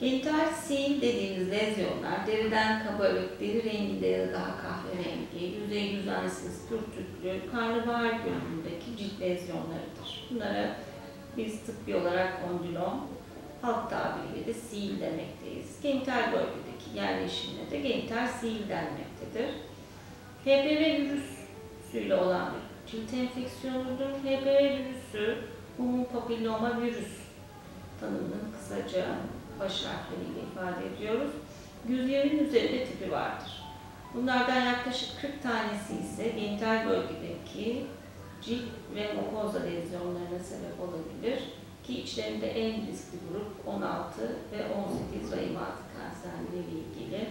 Genital sil dediğimiz lezyonlar deriden kabarık, deri renginde ya da daha kahverengi, yüzey düzensiz, pürtüklü, karnabahar görünümündeki cilt lezyonlarıdır. Bunlara biz tıbbi olarak kondilom, halk tabiriyle de sil demekteyiz. Genital bölgedeki yerleşimine de genital sil denmektedir. HPV virüsüyle olan bir cilt enfeksiyonudur. HPV virüsü human papilloma virüs tanımının kısaca baş harfleriyle ifade ediyoruz. 120'nin üzerinde tipi vardır. Bunlardan yaklaşık 40 tanesi ise genital bölgedeki cilt ve mukoza lezyonlarına sebep olabilir ki içlerinde en riskli grup 16 ve 18 rahim ağzı kanserleriyle ilgili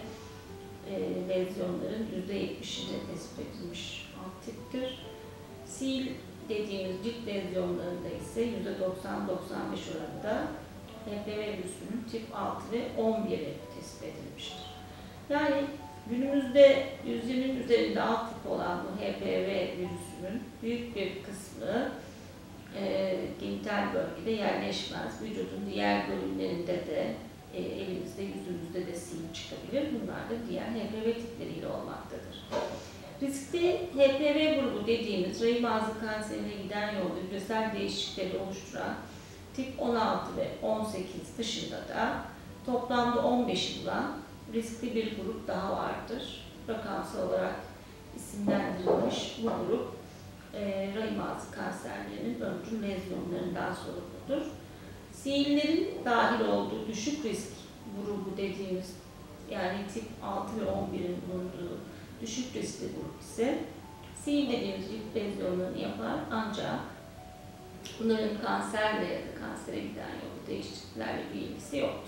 e, lezyonların %70'inde tespit edilmiş alt tiptir. Sil dediğimiz cilt lezyonlarında ise %90-95 oranında HPV virüsünün tip 6 ve 11'i tespit edilmiştir. Yani günümüzde 120'nin üzerinde alt tip olan bu HPV virüsünün büyük bir kısmı e, genital bölgede yerleşmez. Vücudun diğer bölümlerinde de e, elimizde, yüzümüzde de sil çıkabilir. Bunlar da diğer HPV tipleriyle olmaktadır. Riskli HPV grubu dediğimiz rahim ağzı kanserine giden yolda hücresel değişiklikleri oluşturan tip 16 ve 18 dışında da toplamda 15'i bulan riskli bir grup daha vardır. Rakamsal olarak isimlendirilmiş bu grup e, rahim ağzı kanserlerinin öncül lezyonlarından sorumludur. Sihirlerin dahil olduğu düşük risk grubu dediğimiz yani tip 6 ve 11'in bulunduğu düşük riskli grup ise sihir dediğimiz cilt lezyonlarını yapar ancak bunların kanserle ya da kansere giden yolu değişikliklerle bir ilgisi yoktur.